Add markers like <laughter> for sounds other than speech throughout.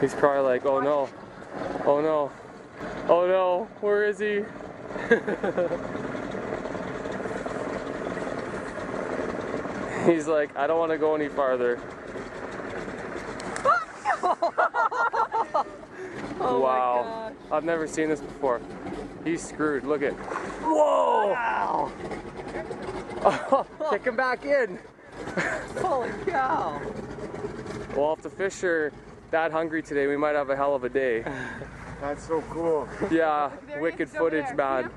He's probably like, oh no, oh no, oh no, where is he? <laughs> He's like, I don't want to go any farther. <laughs> Oh wow. I've never seen this before. He's screwed. Look at. Whoa! Wow! <laughs> Kick him back in. Holy cow! Well, if the fish are that hungry today, we might have a hell of a day. <laughs> That's so cool. Yeah, wicked footage, there. man.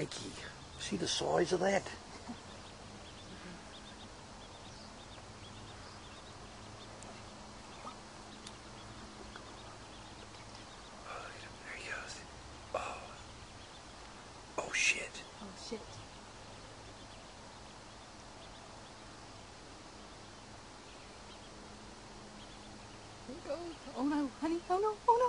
Crikey. See the size of that? Oh. Oh. Oh. Oh. Oh no, honey. Oh no, oh no.